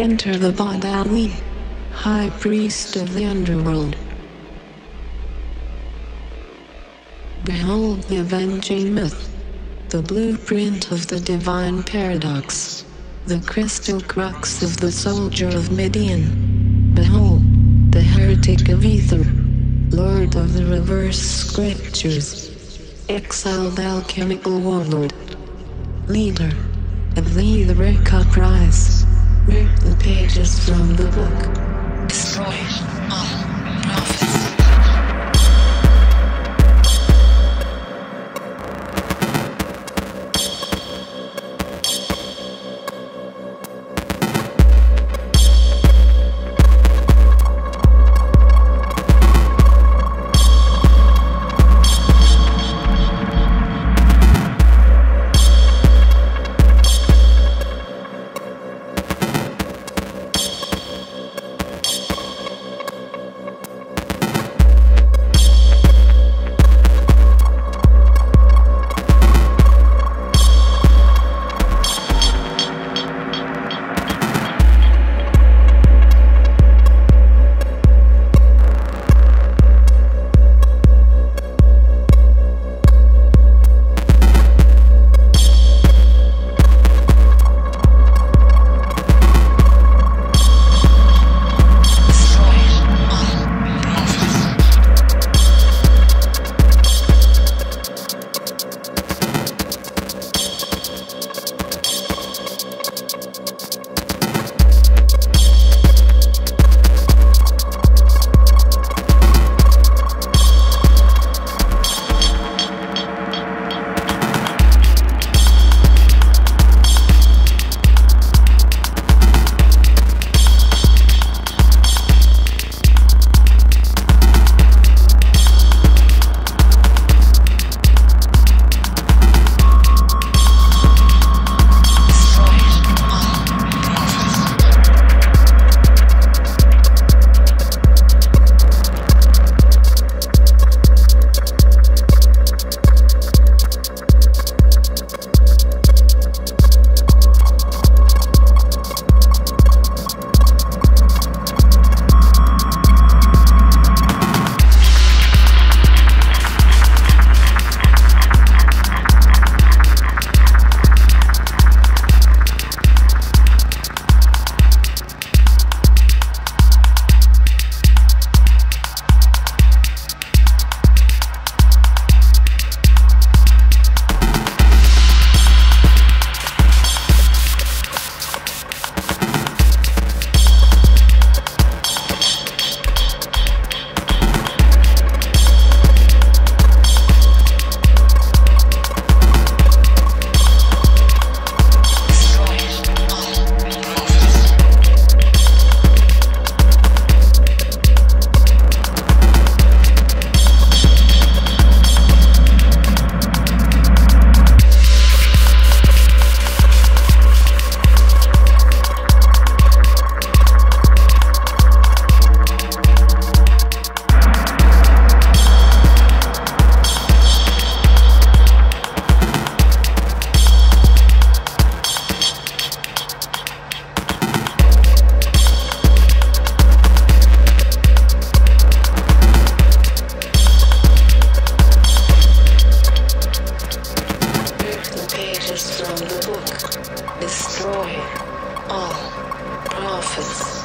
Enter the Badawi, High Priest of the Underworld. Behold the avenging myth, the blueprint of the divine paradox, the crystal crux of the soldier of Midian. Behold, the heretic of Ether, lord of the reverse scriptures, exiled alchemical warlord, leader of the Eureka Prize. Rip the pages from the book. Destroy. destroy all prophets.